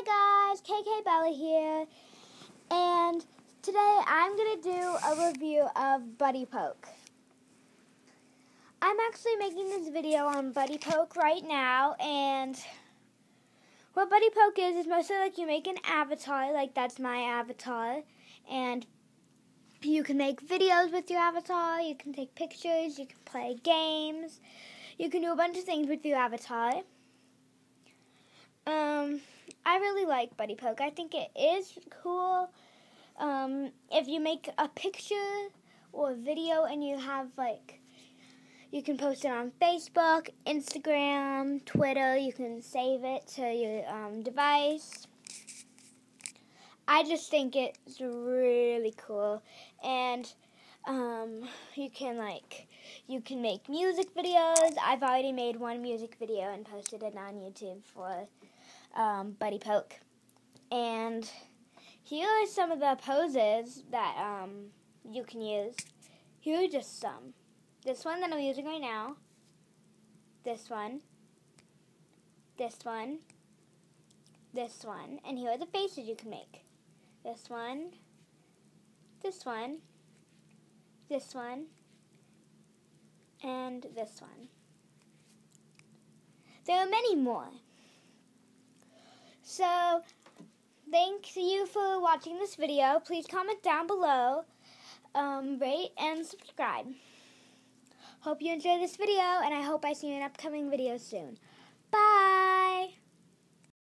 Hi guys, KK Bella here, and today I'm going to do a review of Buddy Poke. I'm actually making this video on Buddy Poke right now, and what Buddy Poke is, is mostly like you make an avatar, like that's my avatar, and you can make videos with your avatar, you can take pictures, you can play games, you can do a bunch of things with your avatar. Really like Buddy Poke. I think it is cool. Um, if you make a picture or a video and you have like, you can post it on Facebook, Instagram, Twitter. You can save it to your um, device. I just think it's really cool, and um, you can like you can make music videos. I've already made one music video and posted it on YouTube for um, Buddy Poke. And here are some of the poses that um, you can use. Here are just some. This one that I'm using right now. This one. This one. This one. And here are the faces you can make. This one. This one. This one. And this one. There are many more. So, thank you for watching this video. Please comment down below, um, rate, and subscribe. Hope you enjoyed this video, and I hope I see you in an upcoming video soon. Bye!